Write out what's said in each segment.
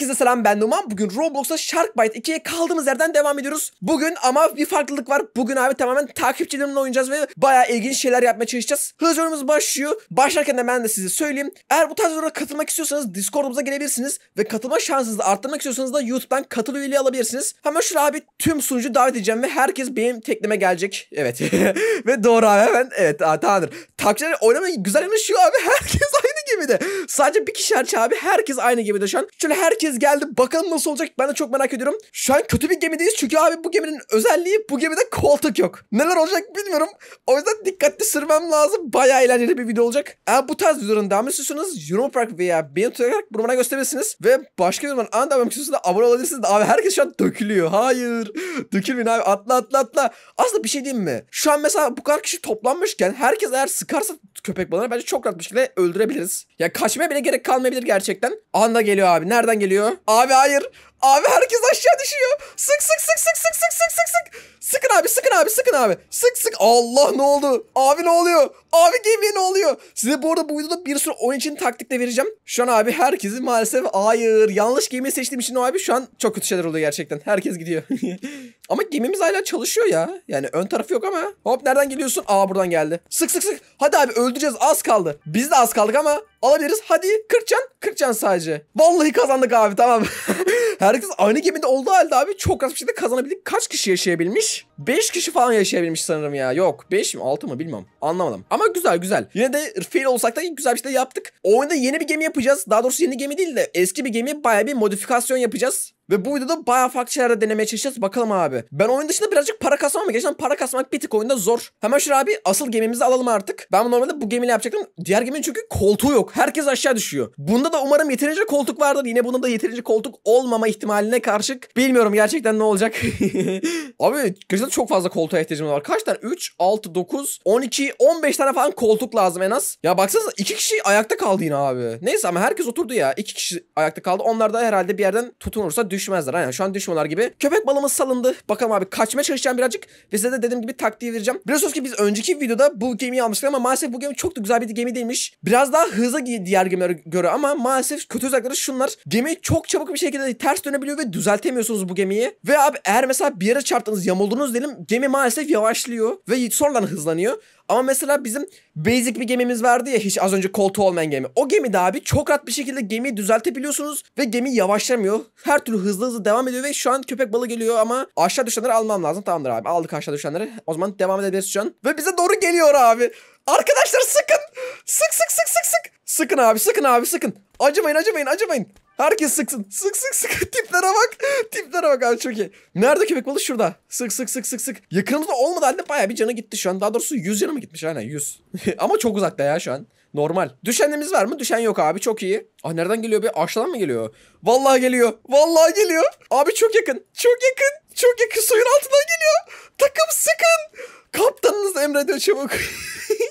Herkese selam ben Numan. Bugün Roblox'ta Sharkbite 2'ye kaldığımız yerden devam ediyoruz. Bugün ama bir farklılık var. Bugün abi tamamen takipçilerimle oynayacağız ve bayağı ilginç şeyler yapmaya çalışacağız. Hızlı oyunumuz başlıyor. Başlarken de ben de size söyleyeyim. Eğer bu tarz videolara katılmak istiyorsanız Discord'umuza gelebilirsiniz. Ve katılma şansınızı arttırmak istiyorsanız da YouTube'dan katıl üyeliği alabilirsiniz. Hemen şuraya abi tüm sunucu davet edeceğim ve herkes benim tekleme gelecek. Evet. ve doğru abi hemen evet abi, tamamdır. Takipçiler oynamaya güzel yanaşıyor abi. Herkes aynı gemide. Sadece bir kişi hariç abi herkes aynı gemide şu an. Şöyle herkes geldi. Bakalım nasıl olacak ben de çok merak ediyorum. Şu an kötü bir gemideyiz çünkü abi bu geminin özelliği bu gemide koltuk yok. Neler olacak bilmiyorum. O yüzden dikkatli sürmem lazım. Bayağı eğlenceli bir video olacak. Eğer bu tarz videoların devamını istiyorsanız yorum yaparak veya beğeni tutarak bunu bana gösterebilirsiniz. Ve başka videoların anında devam istiyorsanız da abone olabilirsiniz. Abi herkes şu an dökülüyor. Hayır. Dökülmeyin abi. Atla atla atla. Aslında bir şey diyeyim mi? Şu an mesela bu kadar kişi toplanmışken herkes eğer sıkarsa köpek balığını bence çok rahat bir şekilde öldürebiliriz. Ya kaçmaya bile gerek kalmayabilir gerçekten. Anda geliyor abi. Nereden geliyor? Abi hayır. Abi herkes aşağı düşüyor. Sık sık sık sık sık sık sık sık sık. Sıkın abi sıkın abi sıkın abi. Sık sık. Allah ne oldu? Abi ne oluyor? Abi gemiye ne oluyor? Size bu arada bu videoda bir sürü oyun için taktik de vereceğim. Şu an abi herkesi maalesef hayır yanlış gemiyi seçtiğim için abi şu an çok kötü şeyler oluyor gerçekten. Herkes gidiyor. ama gemimiz hala çalışıyor ya. Yani ön tarafı yok ama. Hop nereden geliyorsun? Aa buradan geldi. Sık sık sık. Hadi abi öldüreceğiz az kaldı. Biz de az kaldık ama alabiliriz. Hadi 40 can. 40 can sadece. Vallahi kazandık abi tamam. Herkes aynı gemide olduğu halde abi çok az bir şekilde kazanabildik. Kaç kişi yaşayabilmiş? 5 kişi falan yaşayabilmiş sanırım ya. Yok 5 mi 6 mı bilmiyorum. Anlamadım. Ama güzel güzel. Yine de fail olsak da güzel bir şey yaptık. O oyunda yeni bir gemi yapacağız. Daha doğrusu yeni gemi değil de eski bir gemi baya bir modifikasyon yapacağız. Ve bu videoda bayağı farklı şeyler de denemeye çalışacağız. Bakalım abi. Ben oyun dışında birazcık para kasmam ama gerçekten para kasmak bir tık oyunda zor. Hemen şuraya abi asıl gemimizi alalım artık. Ben normalde bu gemiyle yapacaktım. Diğer geminin çünkü koltuğu yok. Herkes aşağı düşüyor. Bunda da umarım yeterince koltuk vardır. Yine bunda da yeterince koltuk olmama ihtimaline karşılık. Bilmiyorum gerçekten ne olacak. abi gerçekten çok fazla koltuğa ihtiyacımız var. Kaç tane? 3, 6, 9, 12, 15 tane falan koltuk lazım en az. Ya baksanıza iki kişi ayakta kaldı yine abi. Neyse ama herkes oturdu ya. İki kişi ayakta kaldı. Onlar da herhalde bir yerden tutunursa düşmezler. Aynen şu an düşmüyorlar gibi. Köpek balığımız salındı. Bakalım abi kaçmaya çalışacağım birazcık. Ve size de dediğim gibi taktiği vereceğim. Biliyorsunuz ki biz önceki videoda bu gemiyi almıştık ama maalesef bu gemi çok da güzel bir gemi değilmiş. Biraz daha hızlı diğer gemilere göre ama maalesef kötü özellikleri şunlar. Gemi çok çabuk bir şekilde ters dönebiliyor ve düzeltemiyorsunuz bu gemiyi. Ve abi eğer mesela bir yere çarptınız yamuldunuz diyelim gemi maalesef yavaşlıyor ve sonradan hızlanıyor. Ama mesela bizim basic bir gemimiz vardı ya hiç az önce koltuğu olmayan gemi. O gemide abi çok rahat bir şekilde gemiyi düzeltebiliyorsunuz ve gemi yavaşlamıyor. Her türlü hızlı hızlı devam ediyor ve şu an köpek balığı geliyor ama aşağı düşenleri almam lazım. Tamamdır abi aldık aşağı düşenleri. O zaman devam edebiliriz şu an. Ve bize doğru geliyor abi. Arkadaşlar sıkın. Sık sık sık sık sık. Sıkın abi sıkın abi sıkın. Acımayın acımayın acımayın. Herkes sıksın. Sık sık sık. Tiplere bak. Tiplere bak abi çok iyi. Nerede köpek balığı? Şurada. Sık sık sık sık sık. Yakınımızda olmadı halde bayağı bir canı gitti şu an. Daha doğrusu 100 canı mı gitmiş? Aynen 100. Ama çok uzakta ya şu an. Normal. Düşenimiz var mı? Düşen yok abi. Çok iyi. Ah nereden geliyor bir? Aşağıdan mı geliyor? Vallahi geliyor. Vallahi geliyor. Abi çok yakın. Çok yakın. Çok yakın. Suyun altından geliyor. Takım sıkın. Kaptanınız emrediyor çabuk.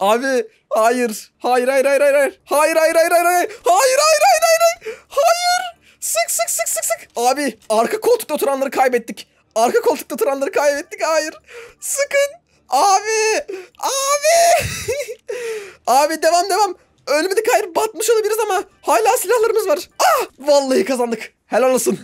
Abi hayır. Hayır hayır hayır hayır hayır. Hayır hayır hayır hayır hayır. Hayır hayır hayır hayır. Sık sık sık sık sık. Abi arka koltukta oturanları kaybettik. Arka koltukta oturanları kaybettik. Hayır. Sıkın. Abi. Abi. Abi devam devam. Ölmedik hayır batmış olabiliriz ama hala silahlarımız var. Ah vallahi kazandık. Helal olsun.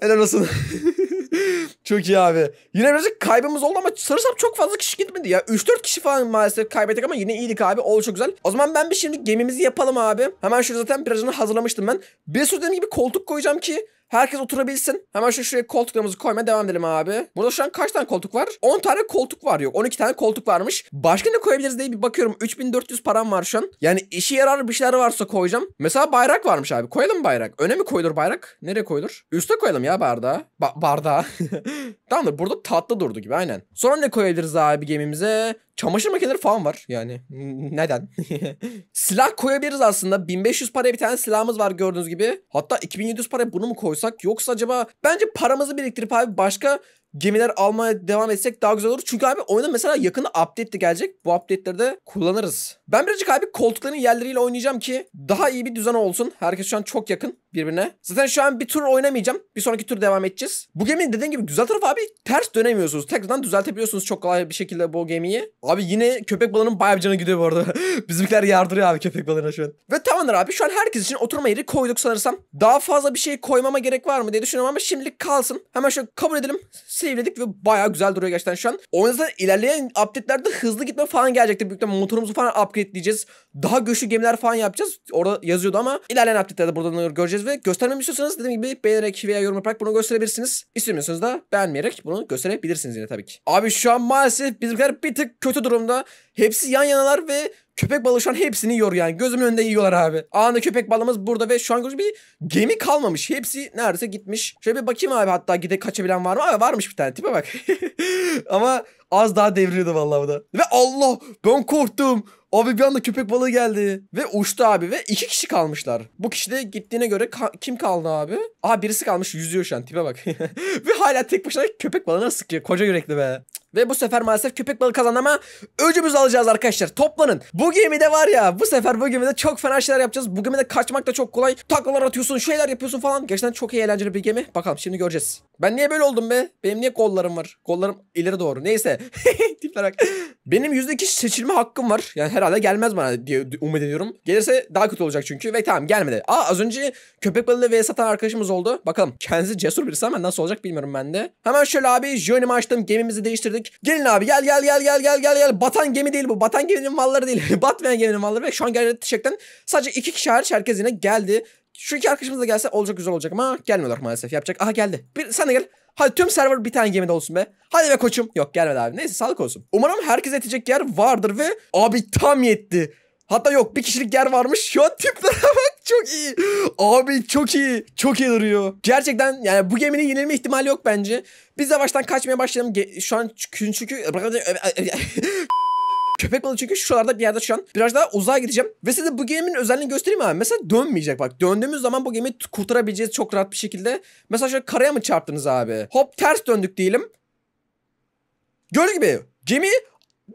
Helal olsun. çok iyi abi. Yine birazcık kaybımız oldu ama sarısam çok fazla kişi gitmedi ya. 3-4 kişi falan maalesef kaybettik ama yine iyiydik abi. Oldu çok güzel. O zaman ben bir şimdi gemimizi yapalım abi. Hemen şurada zaten birazını hazırlamıştım ben. Bir sürü dediğim gibi koltuk koyacağım ki Herkes oturabilsin. Hemen şu şuraya koltuklarımızı koymaya devam edelim abi. Burada şu an kaç tane koltuk var? 10 tane koltuk var yok. 12 tane koltuk varmış. Başka ne koyabiliriz diye bir bakıyorum. 3400 param var şu an. Yani işe yarar bir şeyler varsa koyacağım. Mesela bayrak varmış abi. Koyalım bayrak? Öne mi koyulur bayrak? Nereye koyulur? Üste koyalım ya bardağa. Ba bardağa. Tamamdır. Burada tatlı durdu gibi aynen. Sonra ne koyabiliriz abi gemimize? Çamaşır makineleri falan var yani. Neden? Silah koyabiliriz aslında. 1500 paraya bir tane silahımız var gördüğünüz gibi. Hatta 2700 paraya bunu mu koysak? Yoksa acaba bence paramızı biriktirip abi başka gemiler almaya devam etsek daha güzel olur. Çünkü abi oyunda mesela yakında update de gelecek. Bu update'leri de kullanırız. Ben birazcık abi koltukların yerleriyle oynayacağım ki daha iyi bir düzen olsun. Herkes şu an çok yakın birbirine. Zaten şu an bir tur oynamayacağım. Bir sonraki tur devam edeceğiz. Bu geminin dediğim gibi güzel tarafı abi ters dönemiyorsunuz. Tekrardan düzeltebiliyorsunuz çok kolay bir şekilde bu gemiyi. Abi yine köpek balığının bayağı bir canı gidiyor bu arada. Bizimkiler yardırıyor abi köpek balığına şu an. Ve tamamdır abi şu an herkes için oturma yeri koyduk sanırsam. Daha fazla bir şey koymama gerek var mı diye düşünüyorum ama şimdilik kalsın. Hemen şöyle kabul edelim. Save'ledik ve bayağı güzel duruyor gerçekten şu an. Oyunda zaten ilerleyen update'lerde hızlı gitme falan gelecektir. Büyük motorumuzu falan upgradeleyeceğiz. Daha güçlü gemiler falan yapacağız. Orada yazıyordu ama ilerleyen update'lerde buradan göreceğiz ve göstermemi istiyorsanız dediğim gibi beğenerek veya yorum yaparak bunu gösterebilirsiniz. İstemiyorsanız da beğenmeyerek bunu gösterebilirsiniz yine tabii ki. Abi şu an maalesef bizimkiler bir tık kötü durumda. Hepsi yan yanalar ve köpek balığı şu an hepsini yiyor yani. Gözümün önünde yiyorlar abi. Anında köpek balığımız burada ve şu an gözü bir gemi kalmamış. Hepsi neredeyse gitmiş. Şöyle bir bakayım abi hatta gide kaçabilen var mı? Abi varmış bir tane tipe bak. Ama az daha devriyordu vallahi bu da. Ve Allah ben korktum. Abi bir anda köpek balığı geldi. Ve uçtu abi ve iki kişi kalmışlar. Bu kişi de gittiğine göre ka- kim kaldı abi? Aha birisi kalmış yüzüyor şu an tipe bak. ve hala tek başına köpek balığına sıkıyor. Koca yürekli be. Ve bu sefer maalesef köpek balığı kazandı ama öcümüzü alacağız arkadaşlar. Toplanın. Bu gemide var ya bu sefer bu gemide çok fena şeyler yapacağız. Bu gemide kaçmak da çok kolay. Taklalar atıyorsun şeyler yapıyorsun falan. Gerçekten çok iyi eğlenceli bir gemi. Bakalım şimdi göreceğiz. Ben niye böyle oldum be? Benim niye kollarım var? Kollarım ileri doğru. Neyse. Bak. Benim %2 seçilme hakkım var. Yani herhalde gelmez bana diye umut ediyorum. Gelirse daha kötü olacak çünkü. Ve tamam gelmedi. Aa az önce köpek balığıyla vs atan arkadaşımız oldu. Bakalım kendisi cesur birisi ama nasıl olacak bilmiyorum ben de. Hemen şöyle abi Johnny'mi açtım. Gemimizi değiştirdik. Gelin abi gel gel gel gel gel gel gel. Batan gemi değil bu. Batan geminin malları değil. Batmayan geminin malları. Ve şu an gerçekten sadece iki kişi hariç herkes yine geldi. Şu iki arkadaşımız da gelse olacak güzel olacak ama gelmiyorlar maalesef. Yapacak. Aha geldi. Bir, sen de gel. Hadi tüm server bir tane gemide olsun be. Hadi be koçum. Yok gelmedi abi. Neyse sağlık olsun. Umarım herkes yetecek yer vardır ve abi tam yetti. Hatta yok bir kişilik yer varmış. Şu an tiplere bak çok iyi. Abi çok iyi. Çok iyi duruyor. Gerçekten yani bu geminin yenilme ihtimali yok bence. Biz yavaştan kaçmaya başlayalım. Ge- Şu an çünkü... çünkü... Köpek balığı çünkü şuralarda bir yerde şu an biraz daha uzağa gideceğim. Ve size bu geminin özelliğini göstereyim abi. Mesela dönmeyecek bak. Döndüğümüz zaman bu gemiyi kurtarabileceğiz çok rahat bir şekilde. Mesela şöyle karaya mı çarptınız abi? Hop ters döndük diyelim. Gördüğünüz gibi gemi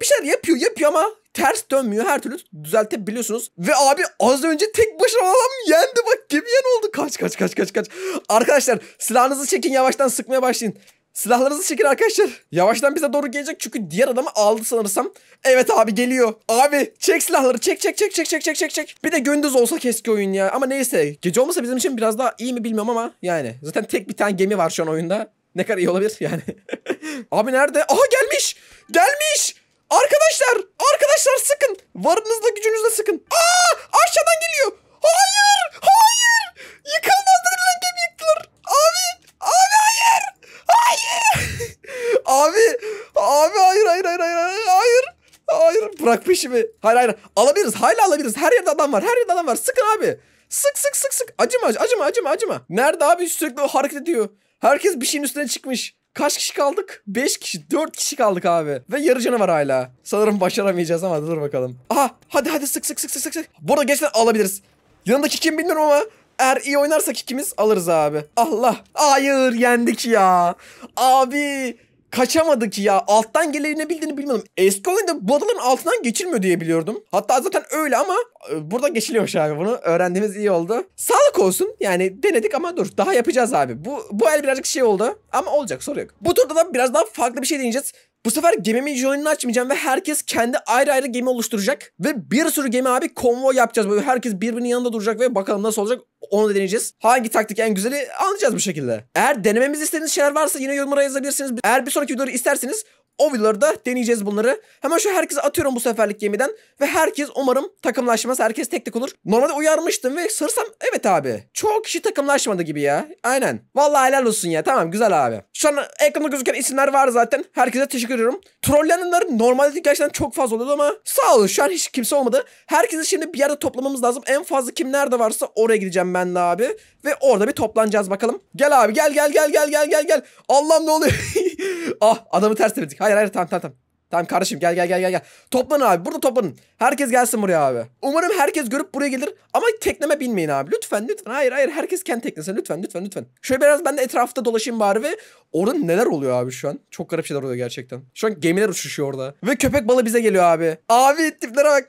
bir şeyler yapıyor yapıyor ama ters dönmüyor. Her türlü düzeltebiliyorsunuz. Ve abi az önce tek başına adam yendi bak gemi yen oldu. Kaç kaç kaç kaç kaç. Arkadaşlar silahınızı çekin yavaştan sıkmaya başlayın. Silahlarınızı çekin arkadaşlar. Yavaştan bize doğru gelecek çünkü diğer adamı aldı sanırsam. Evet abi geliyor. Abi çek silahları çek çek çek çek çek çek çek çek. Bir de gündüz olsa keşke oyun ya. Ama neyse gece olmasa bizim için biraz daha iyi mi bilmiyorum ama yani. Zaten tek bir tane gemi var şu an oyunda. Ne kadar iyi olabilir yani. abi nerede? Aha gelmiş. Gelmiş. Arkadaşlar. Arkadaşlar sıkın. Varınızla gücünüzle sıkın. Aa aşağıdan geliyor. Hayır. Hayır. Yıkılmaz denilen gemi yıktılar. Abi. Abi hayır. Hayır. abi. Abi hayır hayır hayır hayır hayır. Hayır. Bırak peşimi. Hayır hayır. Alabiliriz. Hala alabiliriz. Her yerde adam var. Her yerde adam var. Sıkın abi. Sık sık sık sık. Acıma acıma acıma acıma. Nerede abi sürekli hareket ediyor. Herkes bir şeyin üstüne çıkmış. Kaç kişi kaldık? 5 kişi, 4 kişi kaldık abi. Ve yarı canı var hala. Sanırım başaramayacağız ama dur bakalım. Aha hadi hadi sık sık sık sık sık. Bu arada alabiliriz. Yanındaki kim bilmiyorum ama eğer iyi oynarsak ikimiz alırız abi. Allah. Hayır yendik ya. Abi kaçamadık ya. Alttan gelebildiğini bilmiyordum. Eski oyunda bu adaların altından geçilmiyor diye biliyordum. Hatta zaten öyle ama e, burada geçiliyormuş abi. Bunu öğrendiğimiz iyi oldu. Sağlık olsun. Yani denedik ama dur. Daha yapacağız abi. Bu bu el birazcık şey oldu. Ama olacak sorun yok. Bu turda da biraz daha farklı bir şey deneyeceğiz. Bu sefer gemimin join'ini açmayacağım ve herkes kendi ayrı ayrı gemi oluşturacak. Ve bir sürü gemi abi konvoy yapacağız. Böyle herkes birbirinin yanında duracak ve bakalım nasıl olacak onu da deneyeceğiz. Hangi taktik en güzeli anlayacağız bu şekilde. Eğer denememizi istediğiniz şeyler varsa yine yorumlara yazabilirsiniz. Eğer bir sonraki videoları isterseniz o videoları da deneyeceğiz bunları. Hemen şu herkese atıyorum bu seferlik gemiden. Ve herkes umarım takımlaşmaz. Herkes tek tek olur. Normalde uyarmıştım ve sırsam evet abi. Çok kişi takımlaşmadı gibi ya. Aynen. Vallahi helal olsun ya. Tamam güzel abi. Şu an ekranda gözüken isimler var zaten. Herkese teşekkür ediyorum. Trolleyenler normalde gerçekten çok fazla oluyordu ama sağ olun şu an hiç kimse olmadı. Herkesi şimdi bir yerde toplamamız lazım. En fazla kim nerede varsa oraya gideceğim ben de abi. Ve orada bir toplanacağız bakalım. Gel abi gel gel gel gel gel gel gel. Allah'ım ne oluyor? ah adamı ters çevirdik. Hayır hayır tamam tamam tamam. Tamam kardeşim gel gel gel gel. Toplanın abi burada toplanın. Herkes gelsin buraya abi. Umarım herkes görüp buraya gelir ama tekneme binmeyin abi. Lütfen lütfen. Hayır hayır herkes kendi teknesine lütfen lütfen lütfen. Şöyle biraz ben de etrafta dolaşayım bari ve orada neler oluyor abi şu an? Çok garip şeyler oluyor gerçekten. Şu an gemiler uçuşuyor orada. Ve köpek balığı bize geliyor abi. Abi tiplere bak.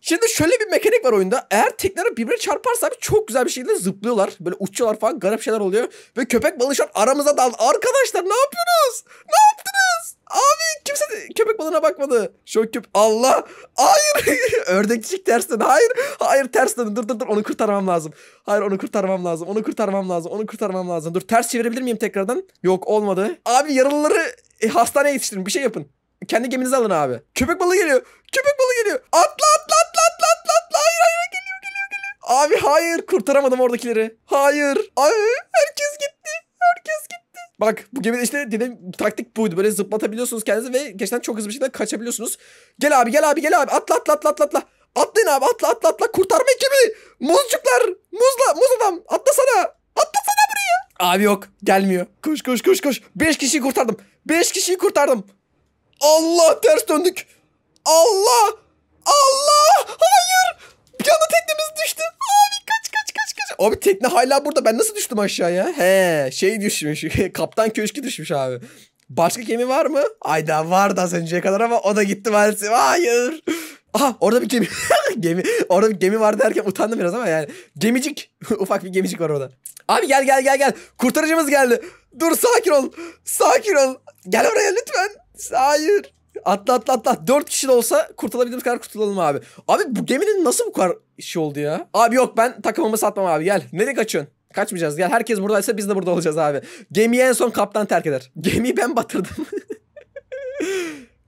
Şimdi şöyle bir mekanik var oyunda. Eğer tekneler birbirine çarparsa abi çok güzel bir şekilde zıplıyorlar. Böyle uçuyorlar falan garip şeyler oluyor. Ve köpek balığı şu an aramıza daldı. Arkadaşlar ne yapıyorsunuz? Ne yaptınız? Abi kimse köpek balığına bakmadı. An köp... Allah! Hayır! Ördekçik tersten. Hayır! Hayır tersten. Dur dur dur onu kurtarmam lazım. Hayır onu kurtarmam lazım. Onu kurtarmam lazım. Onu kurtarmam lazım. Dur ters çevirebilir miyim tekrardan? Yok olmadı. Abi yaralıları e, hastaneye yetiştirin. Bir şey yapın. Kendi geminizi alın abi. Köpek balığı geliyor. Köpek balığı geliyor. Atla atla atla atla atla atla. Hayır hayır geliyor geliyor geliyor. Abi hayır kurtaramadım oradakileri. Hayır. Ay herkes. Bak bu gemide işte dediğim taktik buydu. Böyle zıplatabiliyorsunuz kendinizi ve gerçekten çok hızlı bir şekilde kaçabiliyorsunuz. Gel abi gel abi gel abi. Atla atla atla atla atla. Atlayın abi atla atla atla. Kurtarma ekibi. Muzcuklar. Muzla muz adam. Atlasana. Atlasana buraya. Abi yok gelmiyor. Koş koş koş koş. 5 kişiyi kurtardım. 5 kişiyi kurtardım. Allah ters döndük. Allah. Allah. Hayır. Bir anda teknemiz düştü. Abi Abi tekne hala burada. Ben nasıl düştüm aşağıya? He şey düşmüş. Kaptan köşkü düşmüş abi. Başka gemi var mı? Ayda vardı az önceye kadar ama o da gitti maalesef. Hayır. Aha orada bir gemi. gemi. Orada bir gemi var derken utandım biraz ama yani. Gemicik. Ufak bir gemicik var orada. Abi gel gel gel gel. Kurtarıcımız geldi. Dur sakin ol. Sakin ol. Gel oraya lütfen. Hayır. Atla atla atla. Dört kişi de olsa kurtulabildiğimiz kadar kurtulalım abi. Abi bu geminin nasıl bu kadar işi oldu ya? Abi yok ben takımımı satmam abi gel. Nereye kaçıyorsun? Kaçmayacağız gel. Herkes buradaysa biz de burada olacağız abi. Gemiyi en son kaptan terk eder. Gemiyi ben batırdım.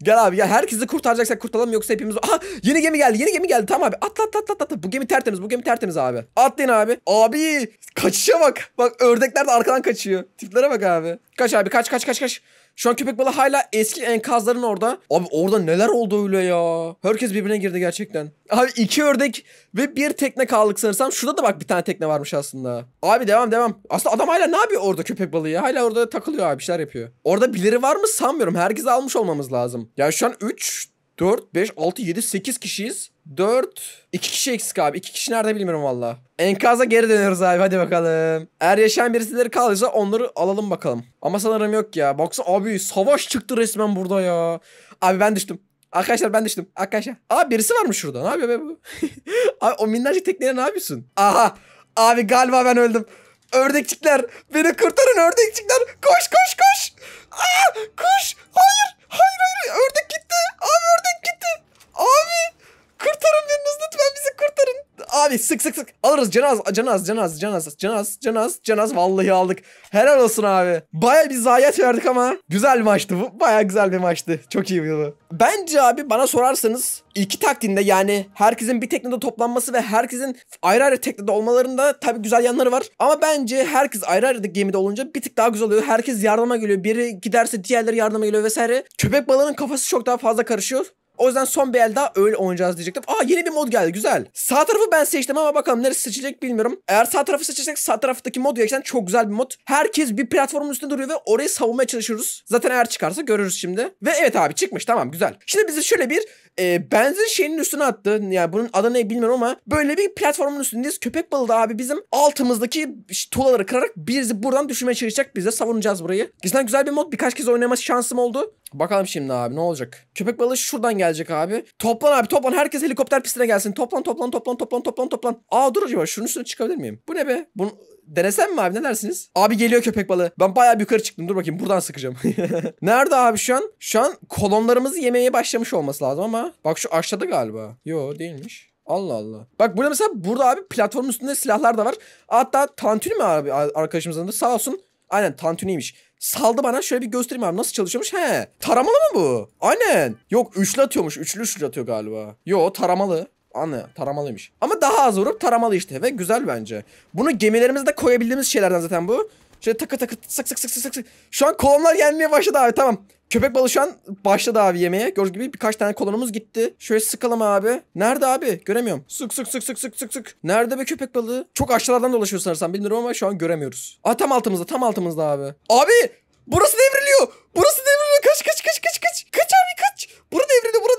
Gel abi gel. Herkesi kurtaracaksak kurtaralım yoksa hepimiz... Aha yeni gemi geldi. Yeni gemi geldi. Tamam abi. Atla atla atla atla. Bu gemi tertemiz. Bu gemi tertemiz abi. Atlayın abi. Abi kaçışa bak. Bak ördekler de arkadan kaçıyor. Tiplere bak abi. Kaç abi kaç kaç kaç kaç. Şu an köpek balığı hala eski enkazların orada. Abi orada neler oldu öyle ya. Herkes birbirine girdi gerçekten. Abi iki ördek ve bir tekne kaldık sanırsam. Şurada da bak bir tane tekne varmış aslında. Abi devam devam. Aslında adam hala ne yapıyor orada köpek balığı ya? Hala orada takılıyor abi bir şeyler yapıyor. Orada birileri var mı sanmıyorum. Herkesi almış olmamız lazım. Ya şu an 3, 4, 5, 6, 7, 8 kişiyiz. 4, 2 kişi eksik abi. 2 kişi nerede bilmiyorum valla. Enkaza geri dönüyoruz abi hadi bakalım. Eğer yaşayan birisileri kaldıysa onları alalım bakalım. Ama sanırım yok ya. Baksana abi savaş çıktı resmen burada ya. Abi ben düştüm. Arkadaşlar ben düştüm. Arkadaşlar. Abi birisi varmış şurada. Ne yapıyor be bu? abi o minnacık tekneye ne yapıyorsun? Aha. Abi galiba ben öldüm. Ördekçikler. Beni kurtarın ördekçikler. Koş koş koş. Aa, koş. Hayır. Hayır hayır. Ördek gitti. Abi ördek gitti. Abi. Kurtarın biriniz lütfen bizi kurtarın. Abi sık sık sık. Alırız canaz canaz canaz canaz canaz canaz canaz vallahi aldık. Helal olsun abi. Baya bir zayiat verdik ama güzel bir maçtı bu. Baya güzel bir maçtı. Çok iyi bu. Bence abi bana sorarsanız iki taktiğinde yani herkesin bir teknede toplanması ve herkesin ayrı ayrı teknede olmalarında tabii güzel yanları var. Ama bence herkes ayrı ayrı gemide olunca bir tık daha güzel oluyor. Herkes yardıma geliyor. Biri giderse diğerleri yardıma geliyor vesaire. Köpek balığının kafası çok daha fazla karışıyor. O yüzden son bir el daha öyle oynayacağız diyecektim. Aa yeni bir mod geldi güzel. Sağ tarafı ben seçtim ama bakalım neresi seçilecek bilmiyorum. Eğer sağ tarafı seçeceksek sağ taraftaki mod gerçekten çok güzel bir mod. Herkes bir platformun üstünde duruyor ve orayı savunmaya çalışıyoruz. Zaten eğer çıkarsa görürüz şimdi. Ve evet abi çıkmış tamam güzel. Şimdi bizi şöyle bir e, benzin şeyinin üstüne attı. Yani bunun adı ne bilmiyorum ama böyle bir platformun üstündeyiz. Köpek balığı da abi bizim altımızdaki tuğlaları kırarak bizi buradan düşürmeye çalışacak. Biz de savunacağız burayı. Gerçekten güzel bir mod. Birkaç kez oynama şansım oldu. Bakalım şimdi abi ne olacak. Köpek balığı şuradan gelecek abi. Toplan abi toplan. Herkes helikopter pistine gelsin. Toplan toplan toplan toplan toplan toplan. Aa dur acaba şunun üstüne çıkabilir miyim? Bu ne be? Bunu denesem mi abi ne dersiniz? Abi geliyor köpek balığı. Ben bayağı bir yukarı çıktım. Dur bakayım buradan sıkacağım. Nerede abi şu an? Şu an kolonlarımızı yemeye başlamış olması lazım ama. Bak şu aşağıda galiba. Yo değilmiş. Allah Allah. Bak burada mesela burada abi platformun üstünde silahlar da var. Hatta tantuni mi abi arkadaşımızın adı sağ olsun. Aynen tantuniymiş. Saldı bana şöyle bir göstereyim abi nasıl çalışıyormuş. He taramalı mı bu? Aynen. Yok üçlü atıyormuş. Üçlü üçlü atıyor galiba. Yo taramalı. Anne taramalıymış. Ama daha az vurup taramalı işte ve güzel bence. Bunu gemilerimizde koyabildiğimiz şeylerden zaten bu. Şöyle takı takı sık sık sık sık sık. Şu an kolonlar gelmeye başladı abi tamam. Köpek balığı şu an başladı abi yemeye. Gördüğünüz gibi birkaç tane kolonumuz gitti. Şöyle sıkalım abi. Nerede abi? Göremiyorum. Sık sık sık sık sık sık sık. Nerede be köpek balığı? Çok aşağılardan dolaşıyor sanırsam bilmiyorum ama şu an göremiyoruz. Aa tam altımızda tam altımızda abi. Abi! Burası devriliyor. Burası devriliyor. Kaç kaç kaç kaç kaç. Kaç abi kaç. Bura devriliyor, bura.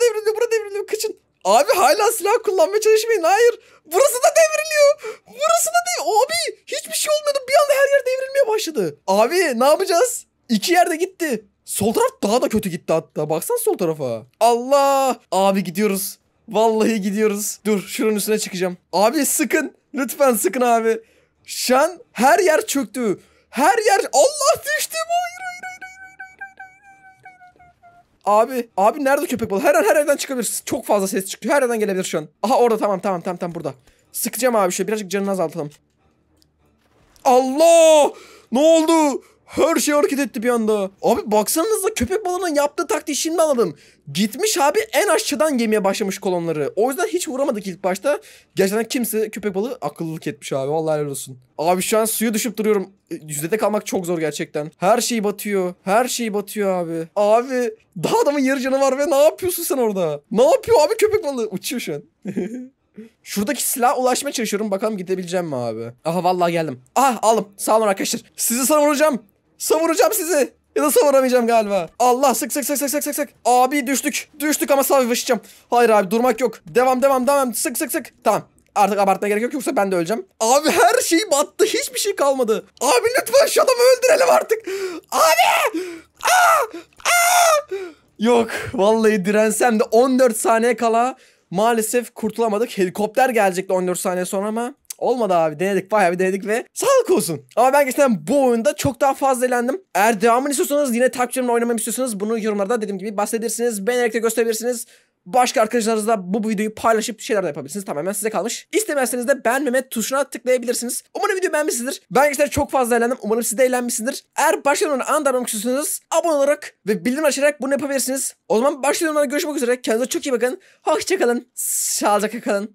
Abi hala silah kullanmaya çalışmayın. Hayır. Burası da devriliyor. Burası da değil. Abi hiçbir şey olmadı. Bir anda her yer devrilmeye başladı. Abi ne yapacağız? İki yerde gitti. Sol taraf daha da kötü gitti hatta. Baksana sol tarafa. Allah. Abi gidiyoruz. Vallahi gidiyoruz. Dur şuranın üstüne çıkacağım. Abi sıkın. Lütfen sıkın abi. Şu an her yer çöktü. Her yer Allah hayır hayır, hayır. Abi, abi nerede köpek balığı? Her an her yerden çıkabilir. Çok fazla ses çıkıyor. Her yerden gelebilir şu an. Aha orada tamam tamam tamam tamam burada. Sıkacağım abi şöyle birazcık canını azaltalım. Allah! Ne oldu? Her şey hareket etti bir anda. Abi baksanıza köpek balığının yaptığı taktiği şimdi anladım. Gitmiş abi en aşağıdan yemeye başlamış kolonları. O yüzden hiç vuramadık ilk başta. Gerçekten kimse köpek balığı akıllılık etmiş abi. Vallahi helal olsun. Abi şu an suya düşüp duruyorum. Yüzdede kalmak çok zor gerçekten. Her şey batıyor. Her şey batıyor abi. Abi daha adamın yarı canı var ve ne yapıyorsun sen orada? Ne yapıyor abi köpek balığı? Uçuyor şu an. Şuradaki silaha ulaşmaya çalışıyorum. Bakalım gidebileceğim mi abi? Aha vallahi geldim. Ah aldım. Sağ olun arkadaşlar. Sizi savuracağım. Savuracağım sizi. Ya da savuramayacağım galiba. Allah sık sık sık sık sık sık sık. Abi düştük. Düştük ama savaşacağım. Hayır abi durmak yok. Devam devam devam. Sık sık sık. Tamam. Artık abartmaya gerek yok yoksa ben de öleceğim. Abi her şey battı. Hiçbir şey kalmadı. Abi lütfen şu adamı öldürelim artık. Abi! Aa! Aa! Yok vallahi dirensem de 14 saniye kala maalesef kurtulamadık. Helikopter gelecekti 14 saniye sonra ama olmadı abi. Denedik bayağı bir denedik ve sağlık olsun. Ama ben gerçekten bu oyunda çok daha fazla eğlendim. Eğer devamını istiyorsanız yine takipçilerimle oynamamı istiyorsanız bunu yorumlarda dediğim gibi bahsedirsiniz. Beğenerek de gösterebilirsiniz. Başka arkadaşlarınızla bu videoyu paylaşıp şeyler de yapabilirsiniz. Tamamen size kalmış. İstemezseniz de beğenmeme tuşuna tıklayabilirsiniz. Umarım video beğenmişsinizdir. Ben gerçekten çok fazla eğlendim. Umarım siz de eğlenmişsinizdir. Eğer başka yorumları anlamak istiyorsanız abone olarak ve bildirim açarak bunu yapabilirsiniz. O zaman yorumlarda görüşmek üzere. Kendinize çok iyi bakın. Hoşçakalın. Sağlıcakla kalın.